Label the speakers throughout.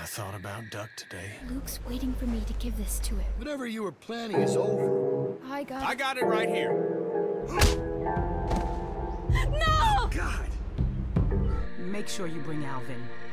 Speaker 1: I thought about Duck today.
Speaker 2: Luke's waiting for me to give this to him.
Speaker 3: Whatever you were planning is over.
Speaker 2: I got
Speaker 1: I got it right here.
Speaker 2: No!
Speaker 3: God!
Speaker 4: Make sure you bring Alvin.
Speaker 2: Alvin!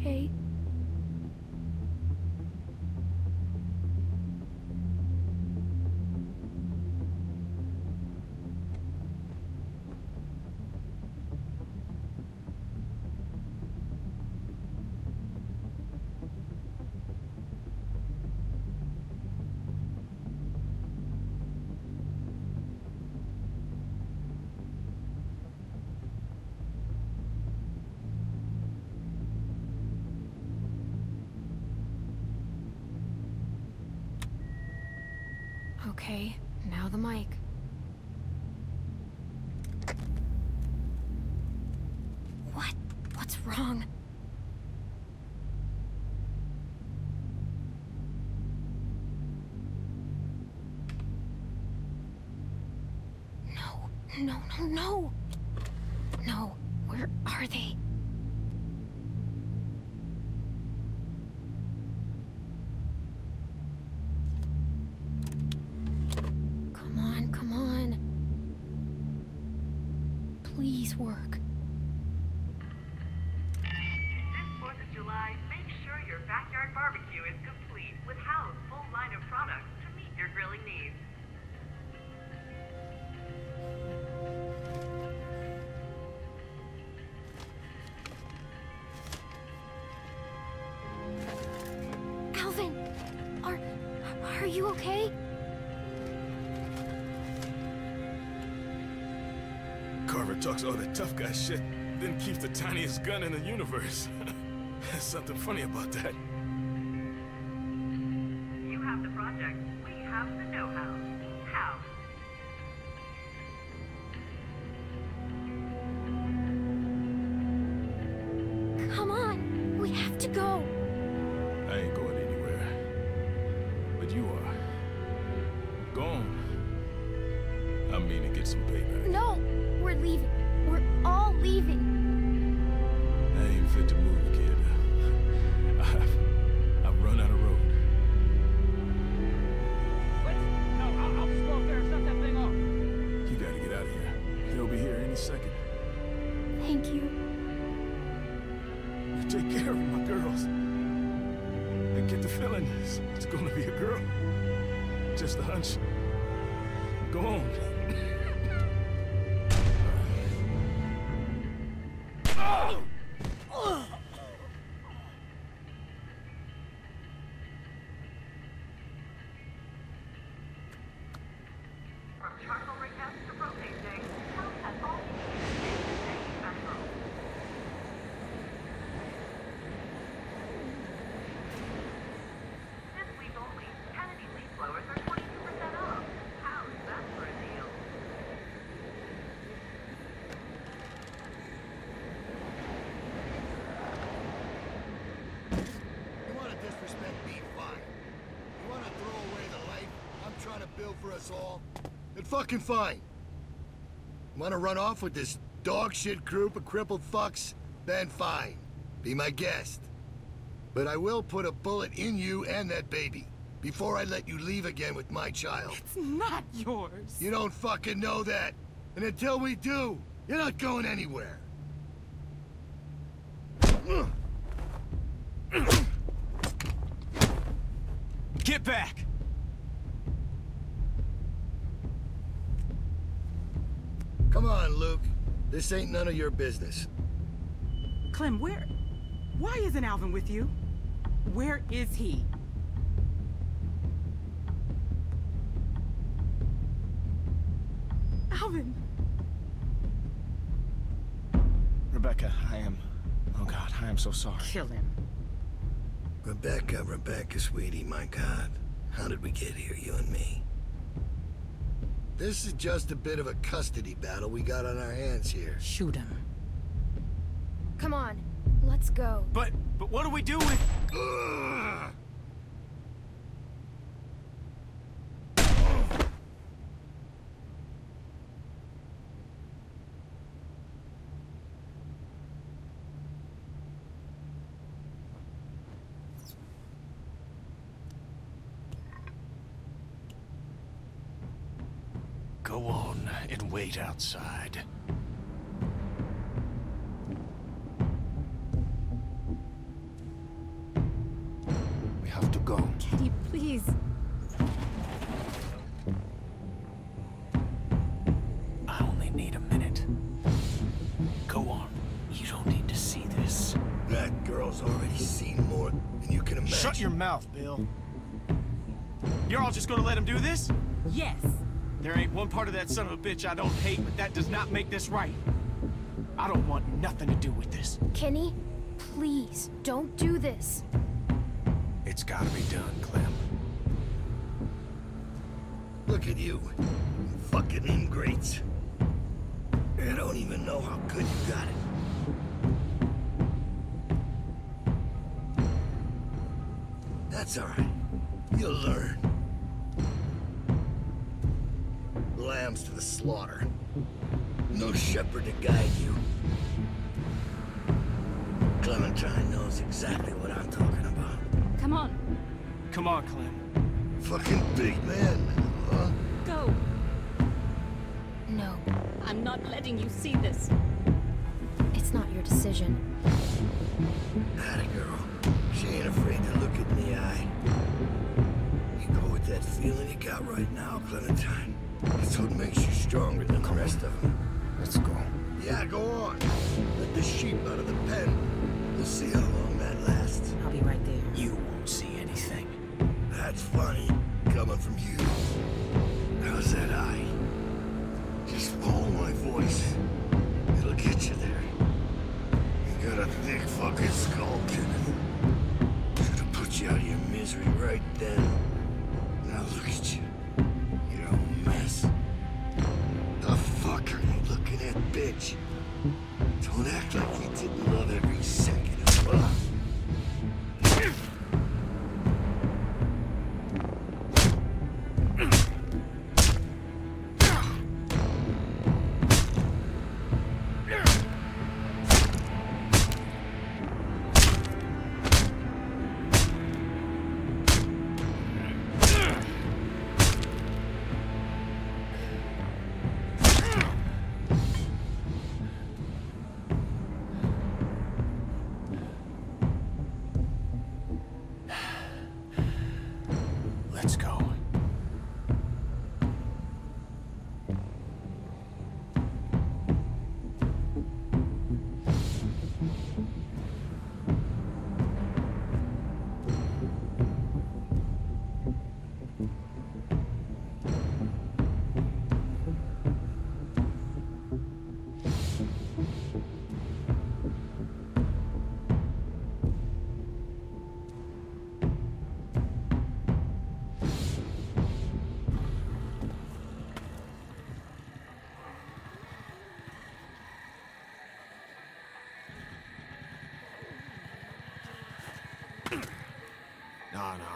Speaker 2: Okay? Okay, now the mic. Please work.
Speaker 1: Talks all that tough guy shit, then keeps the tiniest gun in the universe. There's something funny about that. Feeling it's, it's gonna be a girl. Just a hunch. Go on.
Speaker 3: Us all? Then fucking fine. Wanna run off with this dog shit group of crippled fucks? Then fine. Be my guest. But I will put a bullet in you and that baby before I let you leave again with my child.
Speaker 4: It's not yours.
Speaker 3: You don't fucking know that. And until we do, you're not going anywhere.
Speaker 1: Get back!
Speaker 3: Come on, Luke. This ain't none of your business.
Speaker 4: Clem, where... Why isn't Alvin with you? Where is he? Alvin!
Speaker 5: Rebecca, I am... Oh God, I am so sorry.
Speaker 4: Kill him.
Speaker 3: Rebecca, Rebecca, sweetie, my God. How did we get here, you and me? This is just a bit of a custody battle we got on our hands here.
Speaker 4: Shoot him.
Speaker 2: Come on, let's go.
Speaker 5: But, but what do we do with...
Speaker 3: Ugh.
Speaker 1: Go on and wait outside.
Speaker 5: We have to go.
Speaker 2: Kenny, please.
Speaker 1: I only need a minute. Go on. You don't need to see this.
Speaker 3: That girl's already seen more than you can imagine.
Speaker 5: Shut your mouth, Bill. You're all just gonna let him do this?
Speaker 4: Yes.
Speaker 5: There ain't one part of that son of a bitch I don't hate, but that does not make this right. I don't want nothing to do with this.
Speaker 2: Kenny, please, don't do this.
Speaker 1: It's gotta be done, Clem.
Speaker 3: Look at you. Fucking ingrates. I don't even know how good you got it. That's alright. You'll learn. Lambs to the slaughter. No shepherd to guide you. Clementine knows exactly what I'm talking about.
Speaker 6: Come on,
Speaker 5: Come on, Clem.
Speaker 3: Fucking big man, huh?
Speaker 6: go.
Speaker 2: No,
Speaker 6: I'm not letting you see this.
Speaker 2: it's not your decision.
Speaker 3: Atta girl. She ain't afraid to look it in the eye. You go with that feeling you got right now, Clementine. That's what makes you stronger than the rest of them.
Speaker 5: Let's go.
Speaker 3: Yeah, go on. Let the sheep out of the pen. We'll see how long that lasts.
Speaker 4: I'll be right there.
Speaker 1: You won't see anything.
Speaker 3: That's funny, coming from you. How's that eye? Just follow my voice. It'll get you there. You got a thick fucking skull, Kenneth. Should've put you out of your misery right then.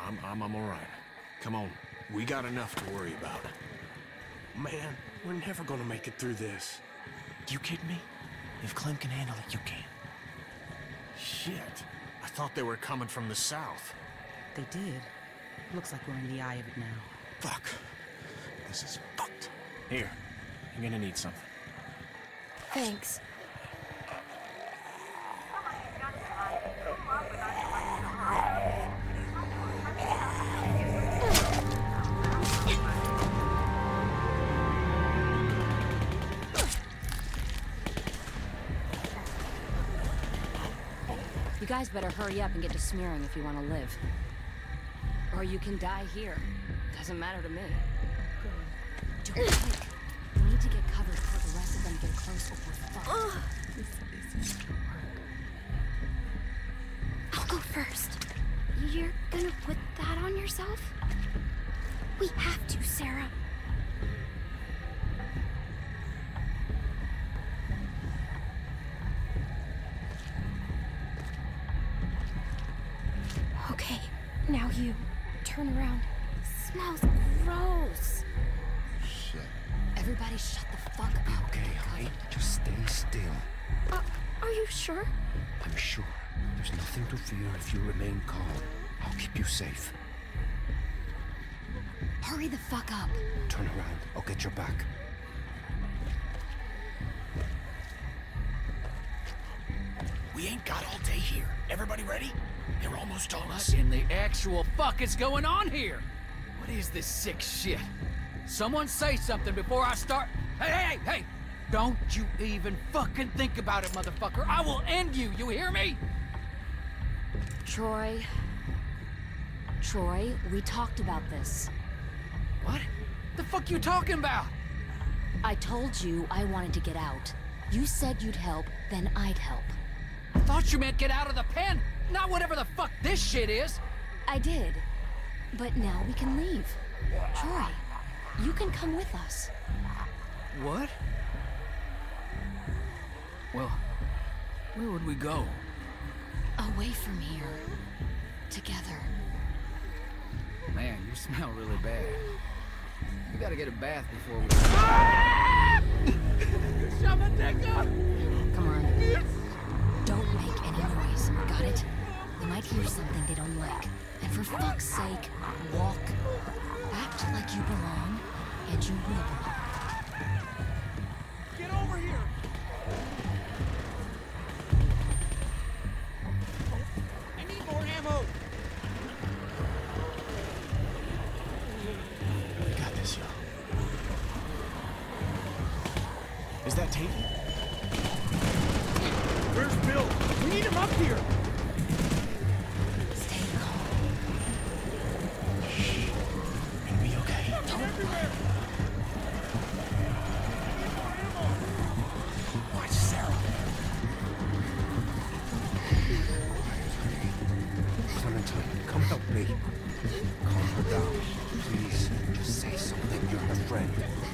Speaker 1: I'm, I'm, I'm all right. Come on. We got enough to worry about.
Speaker 5: Man, we're never gonna make it through this.
Speaker 1: You kidding me? If Clem can handle it, you can.
Speaker 5: Shit. I thought they were coming from the south.
Speaker 4: They did. Looks like we're in the eye of it now.
Speaker 5: Fuck. This is fucked. Here. You're gonna need something.
Speaker 2: Thanks.
Speaker 6: guys better hurry up and get to smearing if you want to live. Or you can die here. Doesn't matter to me. Do it quick. We need to get covered before the rest of them get close or we're fucked. I'll go first.
Speaker 2: You're gonna put that on yourself? We have to, Sarah. Turn around. Smells gross.
Speaker 3: Shit.
Speaker 6: Everybody shut the fuck up.
Speaker 7: Okay, honey, just stay still.
Speaker 2: Uh, are you sure?
Speaker 7: I'm sure there's nothing to fear if you remain calm. I'll keep you safe.
Speaker 6: Hurry the fuck up.
Speaker 7: Turn around. I'll get your back.
Speaker 5: We ain't got all day here. Everybody ready? They're almost on us.
Speaker 8: What in the actual fuck is going on here? What is this sick shit? Someone say something before I start. Hey, hey, hey, hey! Don't you even fucking think about it, motherfucker. I will end you, you hear me?
Speaker 6: Troy. Troy, we talked about this.
Speaker 8: What? The fuck you talking about?
Speaker 6: I told you I wanted to get out. You said you'd help, then I'd help.
Speaker 8: I thought you meant get out of the pen, not whatever the fuck this shit is.
Speaker 6: I did. But now we can leave. Troy, you can come with us.
Speaker 8: What? Well, where would we go?
Speaker 6: Away from here. Together.
Speaker 8: Man, you smell really bad. You gotta get a bath before we.
Speaker 6: Come on. Don't make any noise, got it? They might hear something they don't like. And for fuck's sake, walk. Act like you belong, and you will belong.
Speaker 1: me. Calm her down.
Speaker 5: Please, just say something. You're her friend.